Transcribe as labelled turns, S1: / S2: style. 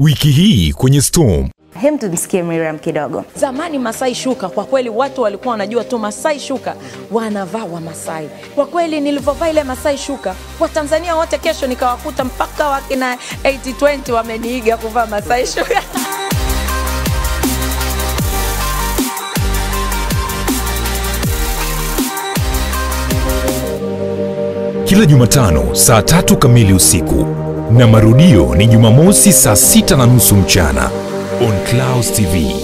S1: Wiki hii kwenye Storm.
S2: Hem, tumsikie Miriam kidogo.
S3: Zamani Masai shuka, kwa kweli watu walikuwa wanajua tu Masai shuka wanavaa wa Masai. Kwa kweli nilivyovaa ile Masai shuka, Watanzania wote kesho nikawakuta mpaka wakina 820 wameniiga kuvaa Masai shuka.
S1: Kila Jumatano saa tatu kamili usiku na marudio ni Jumamosi saa sita na nusu mchana on Clouds TV.